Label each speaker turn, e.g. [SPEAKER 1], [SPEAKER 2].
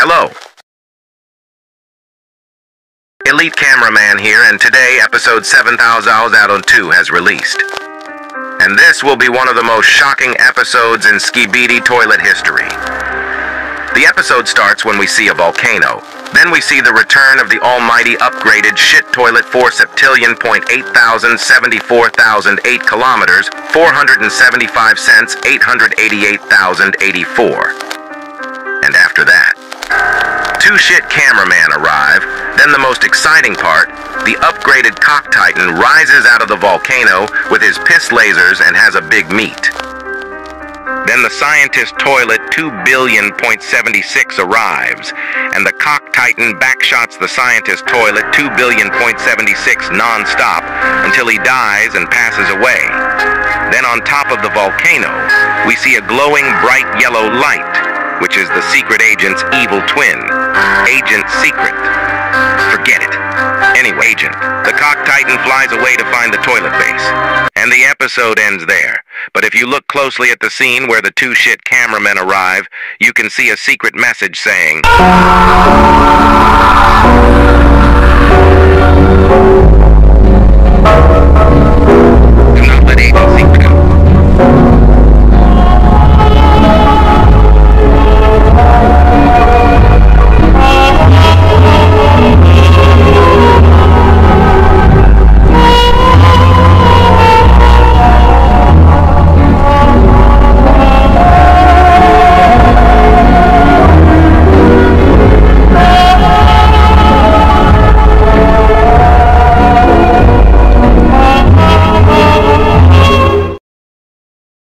[SPEAKER 1] Hello. Elite Cameraman here, and today episode 7002 has released. And this will be one of the most shocking episodes in Skibidi toilet history. The episode starts when we see a volcano. Then we see the return of the almighty upgraded shit toilet 4 septillion point 8,074,008 kilometers, 475 cents, 888,084. And after that, two shit cameraman arrive. Then the most exciting part, the upgraded cock titan rises out of the volcano with his piss lasers and has a big meet. Then the scientist toilet 2 billion point 76 arrives, and the cock titan backshots the scientist toilet 2 billion point 76 non-stop until he dies and passes away. Then on top of the volcano, we see a glowing bright yellow light, which is the secret agent's evil twin, Agent Secret. Forget it. Anyway, Agent, the cock titan flies away to find the toilet base. And the episode ends there. But if you look closely at the scene where the two shit cameramen arrive, you can see a secret message saying,